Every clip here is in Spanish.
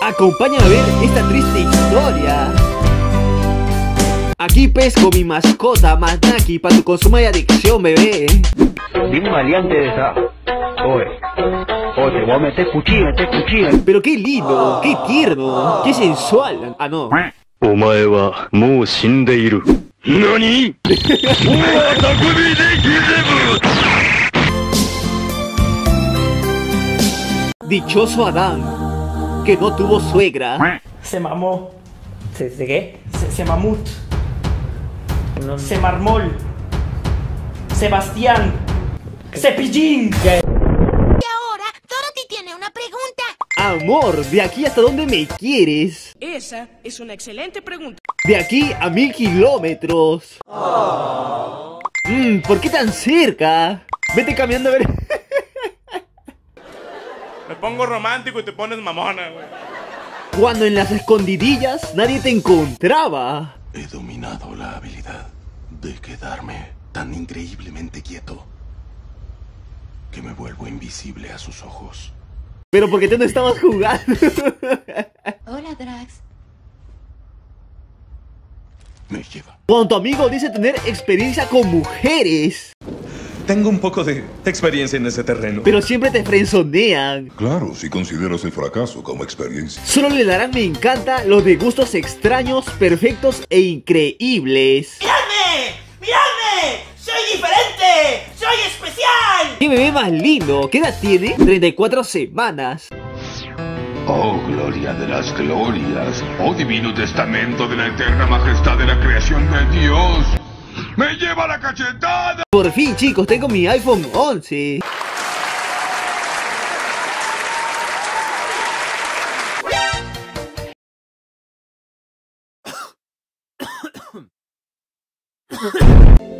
Acompáñame a ver esta triste historia. Aquí pesco mi mascota, Manaki, para tu consumo y adicción, bebé. Bien maleante de esa. Oye, oye, te voy a meter cuchillo, meter cuchillo. Pero qué lindo, qué tierno, qué sensual. Ah, no. Omae wa mou shindeiru. ¿Nani? Dichoso Adán que no tuvo suegra. Se mamó. ¿Se, se qué? Se, se mamut. Se marmol. Sebastián. Cepillín. Y ahora, Dorothy tiene una pregunta. Amor, de aquí hasta dónde me quieres. Esa es una excelente pregunta. De aquí a mil kilómetros. Mmm, ¿por qué tan cerca? Vete caminando a ver. Pongo romántico y te pones mamona, güey. Cuando en las escondidillas nadie te encontraba. He dominado la habilidad de quedarme tan increíblemente quieto que me vuelvo invisible a sus ojos. Pero porque tú no estabas jugando. Hola, Drax. Me lleva. Cuando tu amigo dice tener experiencia con mujeres. Tengo un poco de experiencia en ese terreno. Pero siempre te frenzonean. Claro, si consideras el fracaso como experiencia. Solo le darán me encanta los de gustos extraños, perfectos e increíbles. ¡Miradme! ¡Miradme! ¡Soy diferente! ¡Soy especial! ¡Qué bebé más lindo! ¿Qué edad tiene? 34 semanas. Oh, gloria de las glorias. Oh, divino testamento de la eterna majestad de la creación de Dios. ¡Me lleva la cachetada! Por fin, chicos, tengo mi iPhone 11.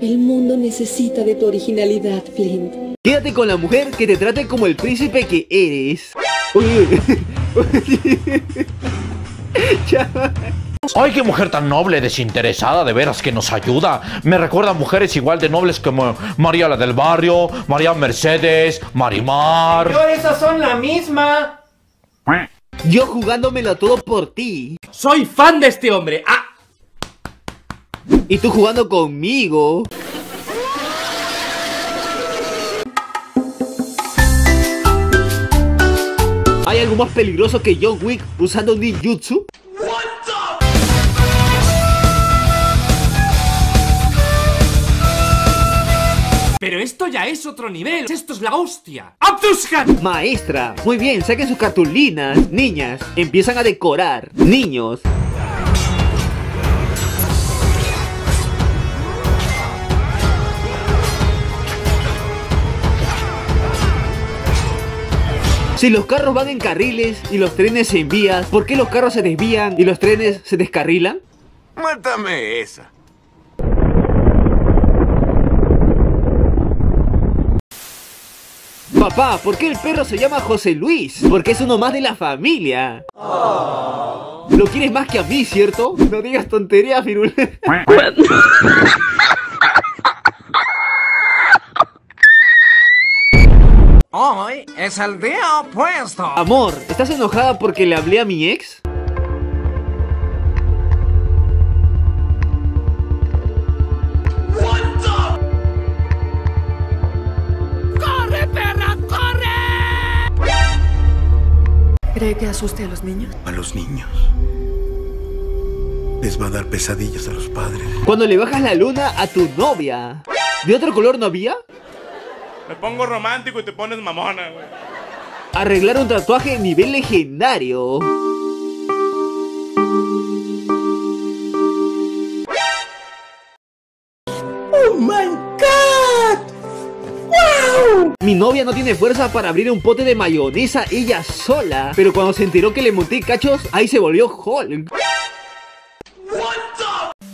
El mundo necesita de tu originalidad, Flint. Quédate con la mujer que te trate como el príncipe que eres. Uy, uy. Ya. ¡Ay, qué mujer tan noble, desinteresada, de veras que nos ayuda! Me recuerda a mujeres igual de nobles como María la del Barrio, María Mercedes, Marimar. Pero esas son la misma. Yo jugándomelo todo por ti. Soy fan de este hombre. ¡Ah! Y tú jugando conmigo. ¿Hay algo más peligroso que John Wick usando ninjutsu? Pero esto ya es otro nivel. Esto es la hostia. ¡Abdushan! Maestra, muy bien, saquen sus cartulinas. Niñas, empiezan a decorar. Niños. Si los carros van en carriles y los trenes se envían, ¿por qué los carros se desvían y los trenes se descarrilan? Mátame esa. Papá, ¿por qué el perro se llama José Luis? Porque es uno más de la familia. Lo quieres más que a mí, ¿cierto? No digas tonterías, Firul. Hoy es el día opuesto. Amor, ¿estás enojada porque le hablé a mi ex? ¿Cree que asuste a los niños? A los niños. Les va a dar pesadillas a los padres. Cuando le bajas la luna a tu novia. ¿De otro color no había? Me pongo romántico y te pones mamona, güey. Arreglar un tatuaje nivel legendario. ¡Oh my god! Mi novia no tiene fuerza para abrir un pote de mayonesa ella sola. Pero cuando se enteró que le monté cachos, ahí se volvió Hulk.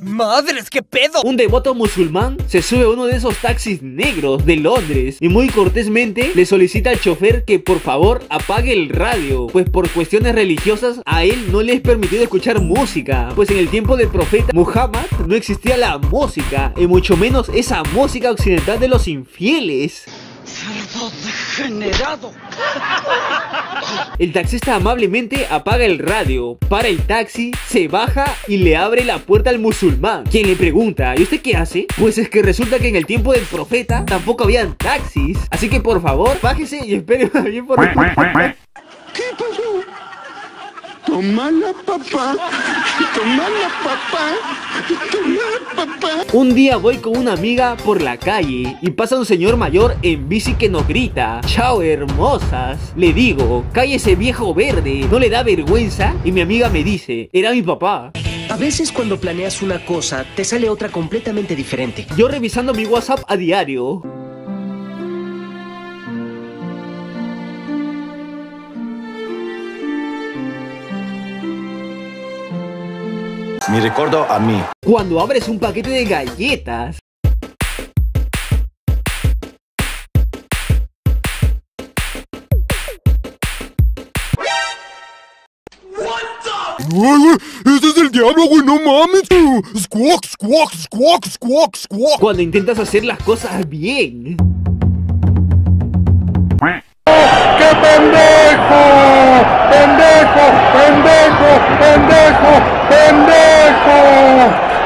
¡Madres, qué pedo! Un devoto musulmán se sube a uno de esos taxis negros de Londres y muy cortésmente le solicita al chofer que por favor apague el radio, pues por cuestiones religiosas a él no le es permitido escuchar música, pues en el tiempo del profeta Muhammad no existía la música, y mucho menos esa música occidental de los infieles. ¡Cerdo degenerado! El taxista amablemente apaga el radio, para el taxi, se baja y le abre la puerta al musulmán, quien le pregunta, ¿y usted qué hace? Pues es que resulta que en el tiempo del profeta tampoco habían taxis, así que por favor, bájese y espere bien por ¿Qué pasó? Tomala, papá. Tomala, papá. Tomala, papá. Un día voy con una amiga por la calle y pasa un señor mayor en bici que nos grita ¡Chao hermosas! Le digo, cállese viejo verde, ¿no le da vergüenza? Y mi amiga me dice, era mi papá. A veces cuando planeas una cosa, te sale otra completamente diferente. Yo revisando mi WhatsApp a diario. Mi recuerdo a mí. Cuando abres un paquete de galletas. Güey, güey, ese es el diablo, güey, no mames. Squawk, squawk, squawk, squawk, squawk. Cuando intentas hacer las cosas bien. ¡Qué pendejo! ¡Pendejo! ¡Pendejo! ¡Pendejo!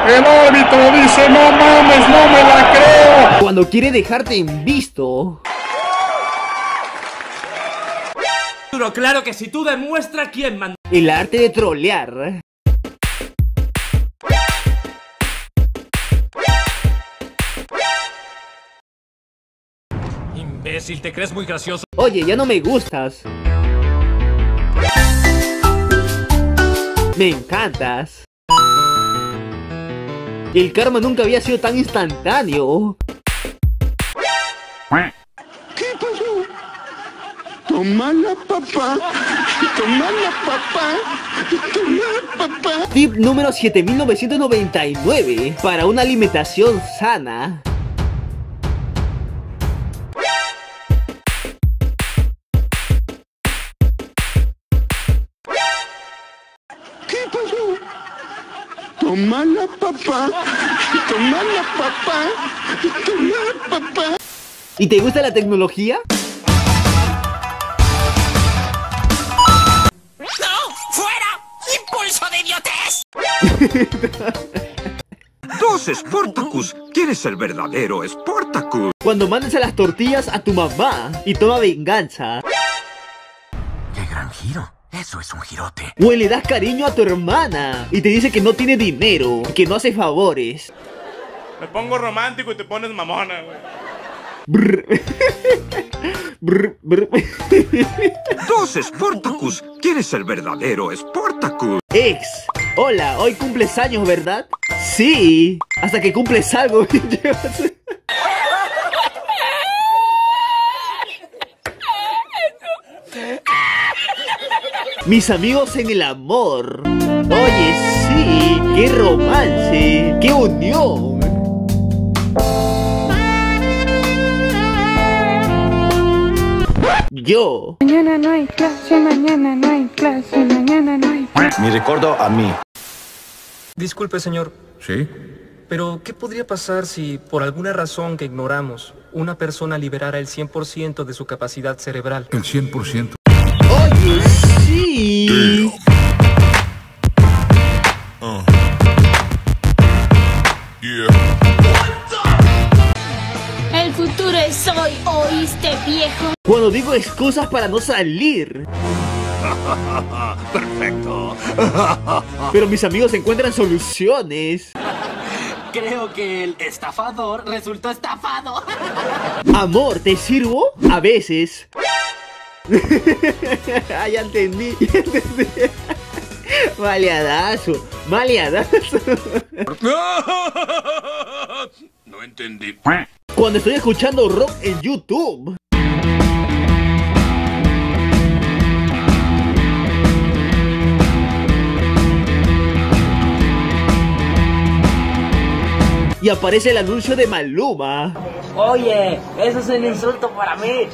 El árbitro dice, no mames, no me la creo. Cuando quiere dejarte en visto. Pero claro que si tú demuestras quién manda. El arte de trolear. Imbécil, ¿te crees muy gracioso? Oye, ya no me gustas. Me encantas. El karma nunca había sido tan instantáneo. ¿Qué pasó? Tomala, papá. Tomala, papá. Tomala, papá. Tip número 7999 para una alimentación sana. Tomala, papá. Tomala, papá. Tomala, papá. ¿Y te gusta la tecnología? ¡No! ¡Fuera! ¡Impulso de idiotez! Dos Sportacus. ¿Quién es el verdadero Sportacus? Cuando mandas a las tortillas a tu mamá y toma venganza. ¡Qué gran giro! Eso es un girote. O le das cariño a tu hermana y te dice que no tiene dinero, que no hace favores. Me pongo romántico y te pones mamona, güey. Brr. Brr, brr. Dos Sportacus. ¿Quién es el verdadero Sportacus? Ex, hola, hoy cumples años, ¿verdad? Sí, hasta que cumples algo. Mis amigos en el amor. Oye, sí, qué romance, qué unión. Yo. Mañana no hay clase, mañana no hay clase, mañana no hay Mi recuerdo a mí. Disculpe, señor. ¿Sí? Pero, ¿qué podría pasar si, por alguna razón que ignoramos, una persona liberara el 100% de su capacidad cerebral? El 100%. El futuro es hoy, ¿oíste, viejo? Cuando digo excusas para no salir. Perfecto. Pero mis amigos encuentran soluciones. Creo que el estafador resultó estafado. Amor, ¿te sirvo? A veces. ah, ya entendí, ya entendí. Maleadazo, maleadazo. No entendí. Cuando estoy escuchando rock en YouTube. Y aparece el anuncio de Maluma. Oye, eso es un insulto para mí.